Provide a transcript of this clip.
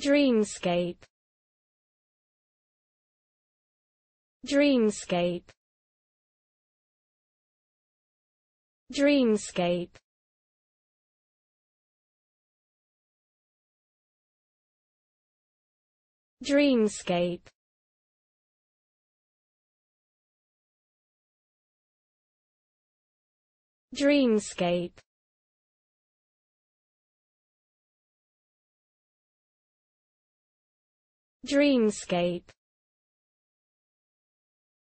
Dreamscape Dreamscape Dreamscape. Dreamscape. Dreamscape Dreamscape